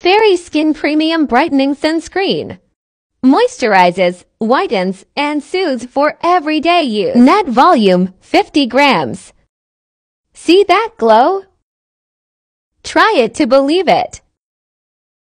Fairy Skin Premium Brightening Sunscreen. Moisturizes, whitens, and soothes for everyday use. Net volume 50 grams. See that glow? Try it to believe it.